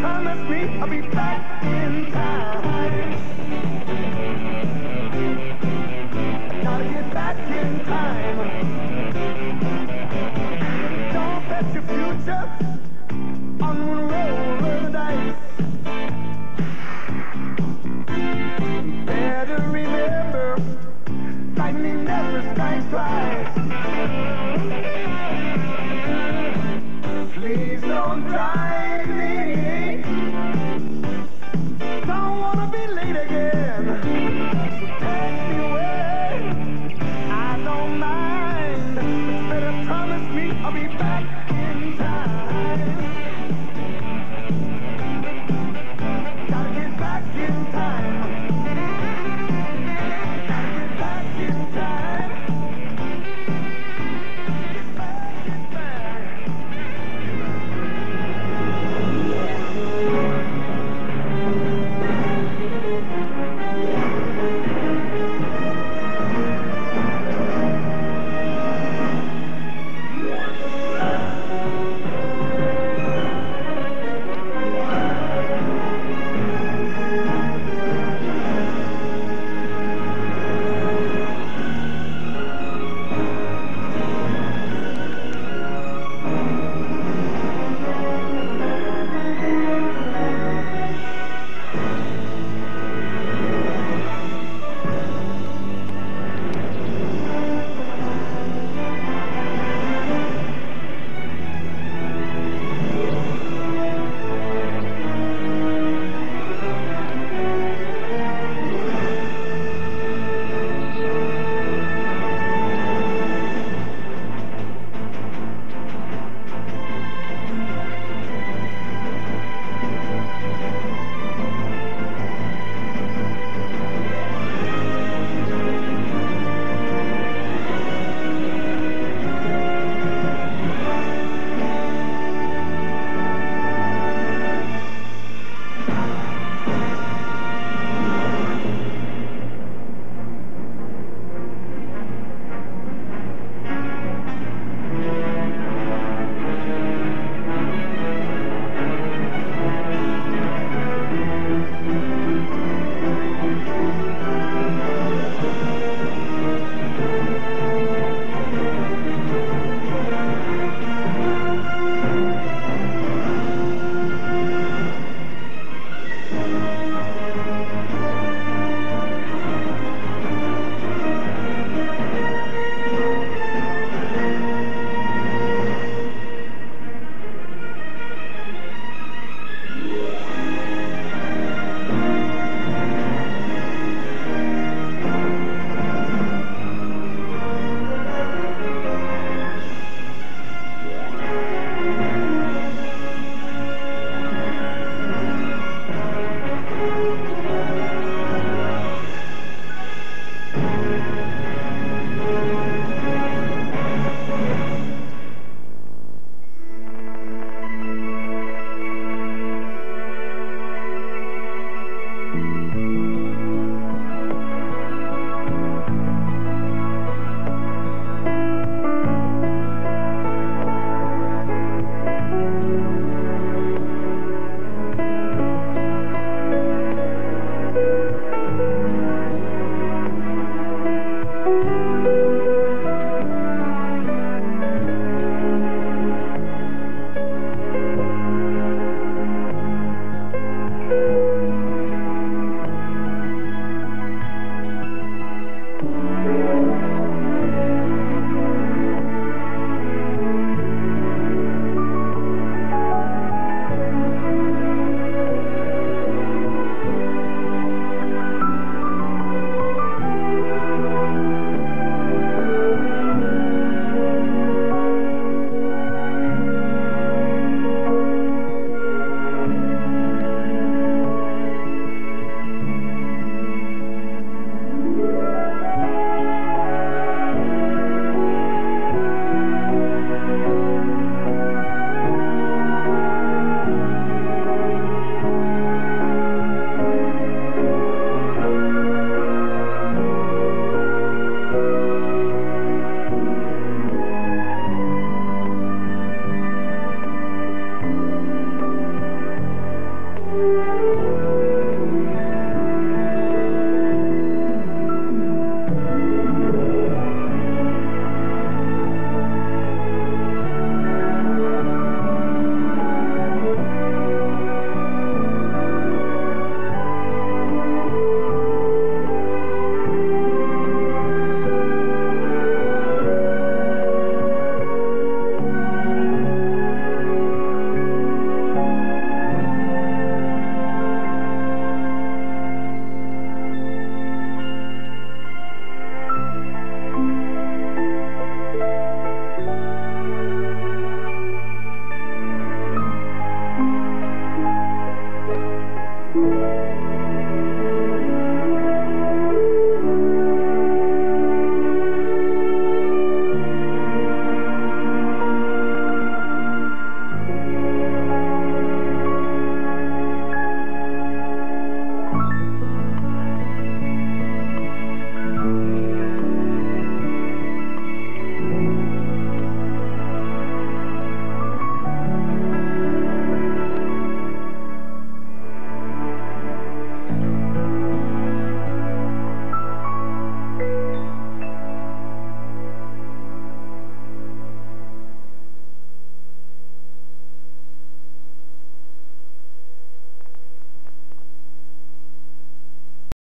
promise me I'll be back in time.